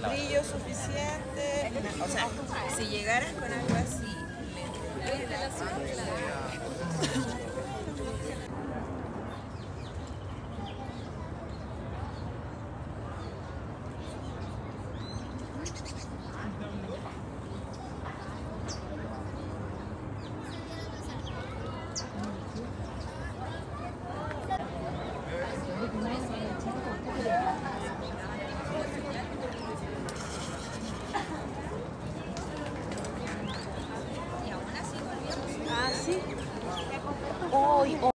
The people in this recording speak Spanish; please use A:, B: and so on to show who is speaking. A: brillo suficiente. O sea, si llegaran con algo así, しい。